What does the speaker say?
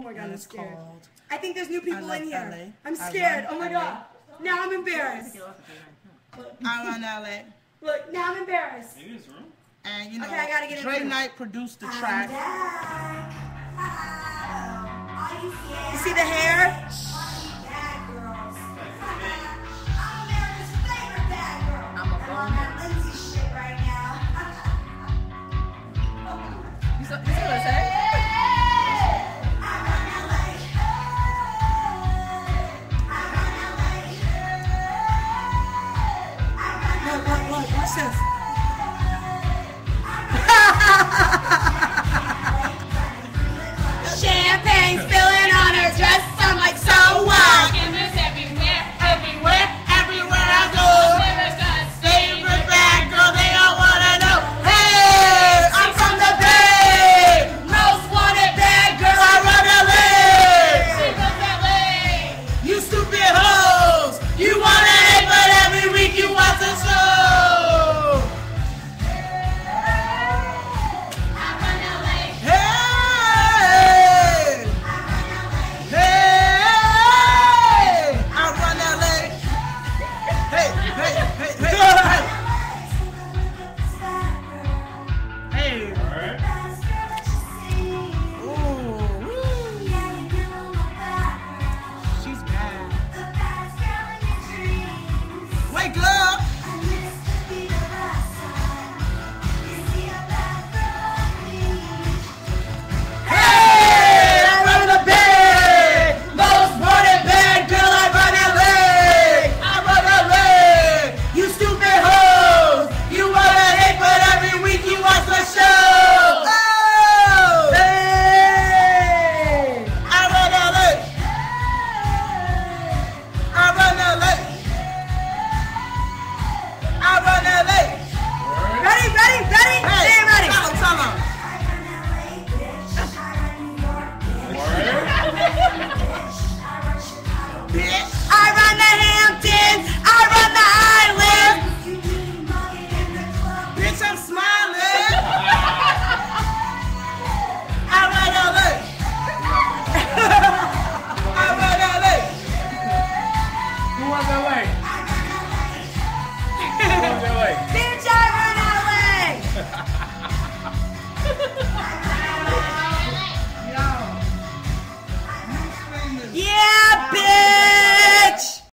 Oh my god, I'm scared. I think there's new people in here. LA. I'm scared. Oh my LA. god. Now I'm embarrassed. I am on LA. Look, now I'm embarrassed. Maybe it's room. And you know, okay, I gotta get Dre Knight produced the track. You see the hair? Right now. you saw, you saw myself. my god! Uh,